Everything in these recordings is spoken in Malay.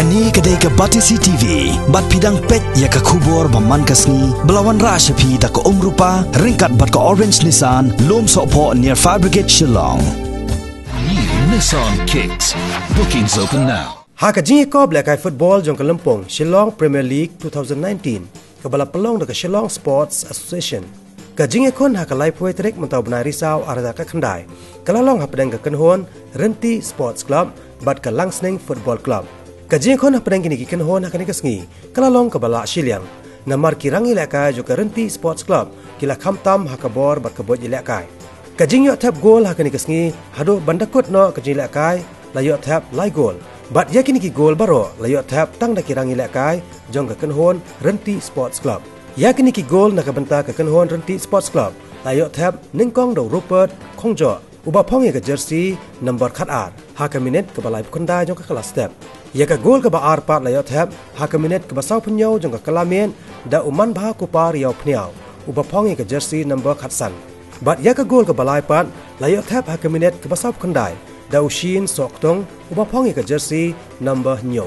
Kani kedai ke Batisi TV Bat pidang pet ya ke kubur Baman kasni Belawan rasa pi tak ke umrupa Ringkat bat ke orange Nissan Lom sokpo near Fire Brigade Shillong. New Nissan Kicks. Bookings open now. Haka jingi ko black eye football jong Kalimpong Shillong Premier League 2019 kabala pelong dekat Shillong Sports Association. Ka jingi kon haka lai puai trek mentau benar risau arada ka khandai kalalong hapdeng ka kenhon Renti Sports Club bat ka Langsning Football Club ka jingi kon hapdeng kini ki kenhon haka ni kasngi kalalong kabala Shiliang. Namar kirangi lekai jo ka Renti Sports Club. Kila khamtam haka bor bat ka bot lekai Kajing yok tap gol ha kani kasngi hado bandakut no kajing lek kai la yok tap lai gol. Bat ya kini ki gol baro. La yok tap tang da kirangi lek kai jong ka kenhon Renti Sports Club. Ya kini ki gol na ka banta ka kenhon Renti Sports Club. La yok tap ningkong do Rupert Khongjo. Uba phong ya ka jersey number khat ar. Ha ka minute ka balai khunda jong ka kala step. Ya ka gol ka ba ar pat la yok tap ha ka minute ka ba sau phnyo jong ka kalamen da uman ba ku par yaw phniaw uba phong ya ka jersey number khat. Bat ya ka gol ka balai pat layo thap ha kaminet ka basap khandai da ushin sok tong uba phongi ka jersey number nyo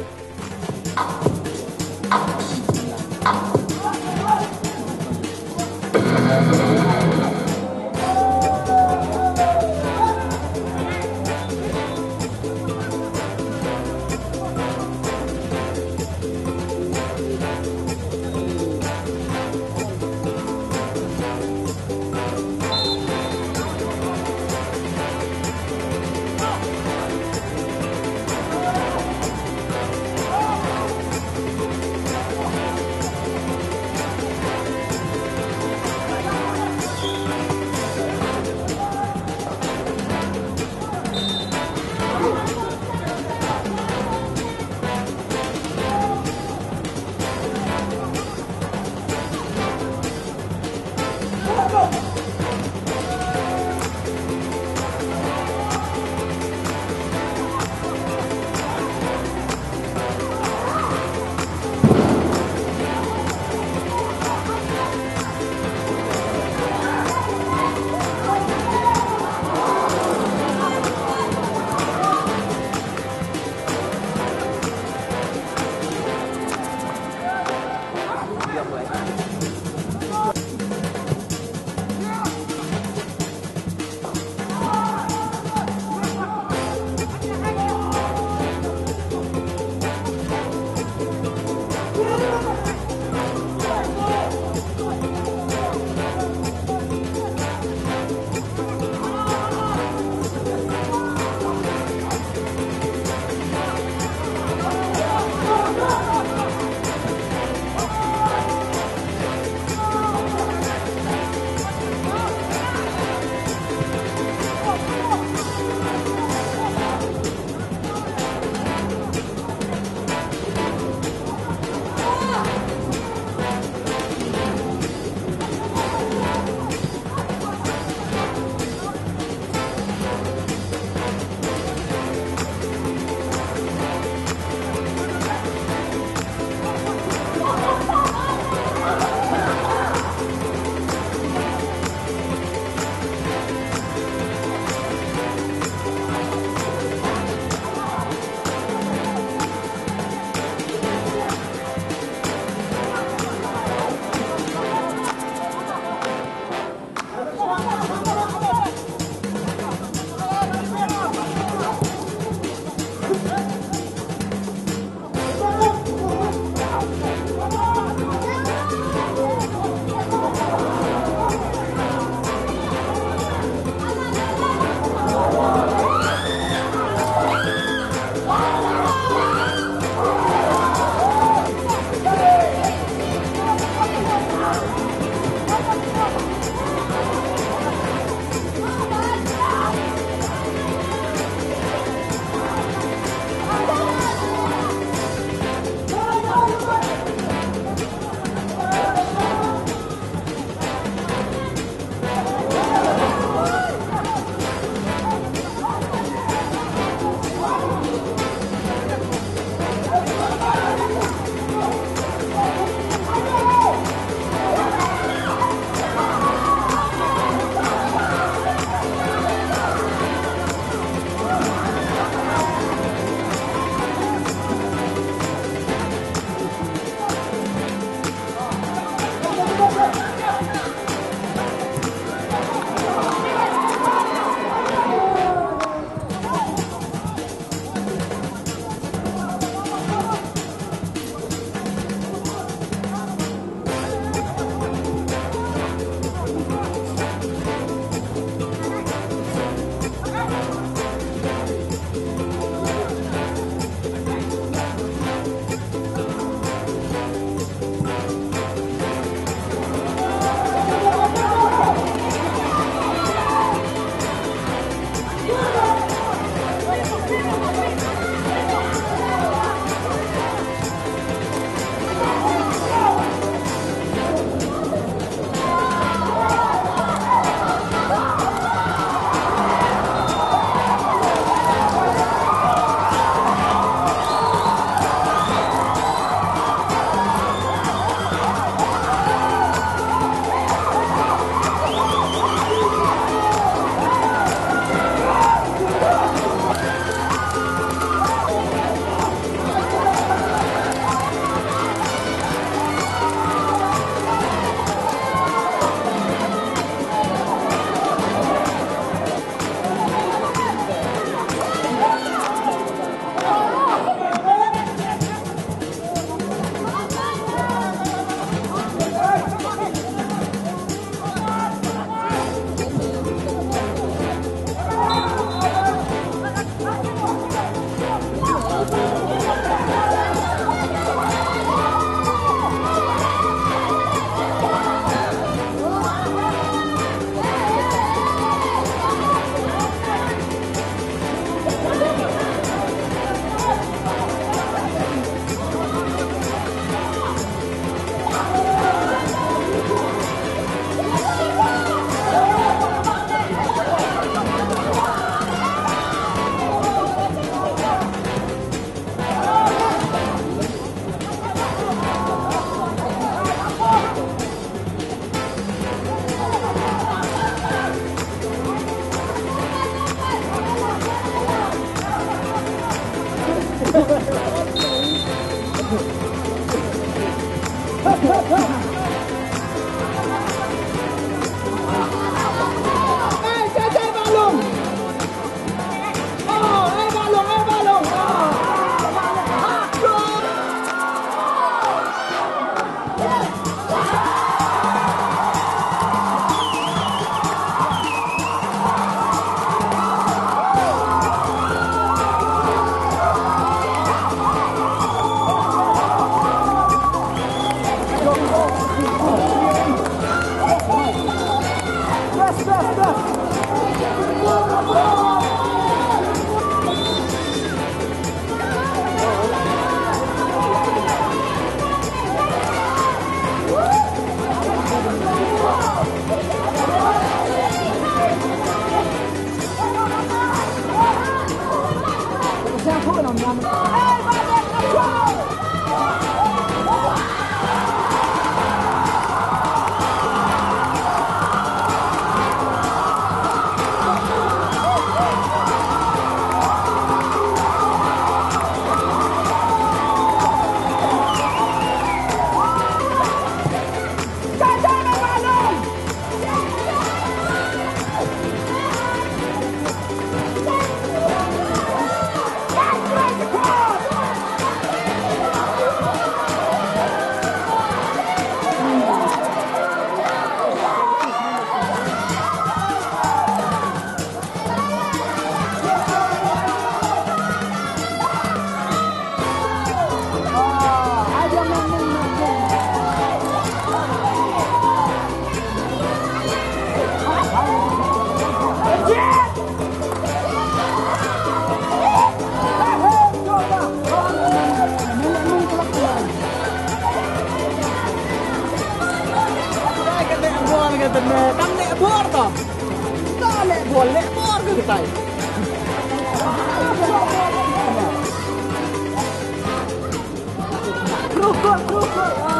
加 油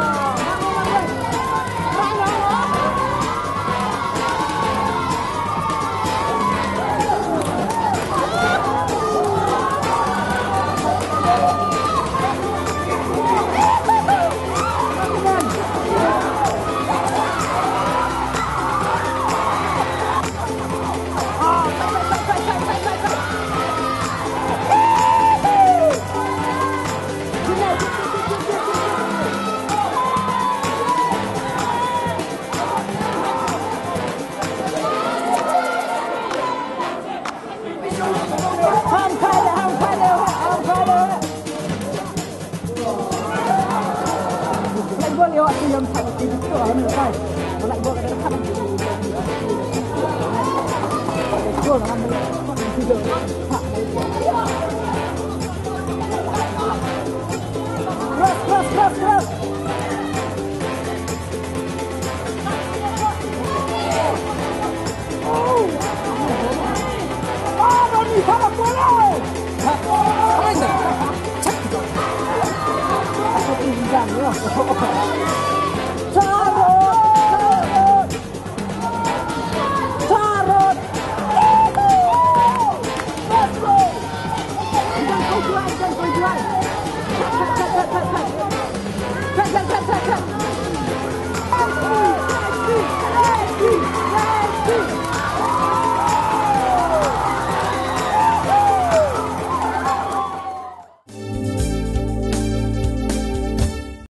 của nó nửa tay nó lại vội nó khăn chua nó ăn nó ăn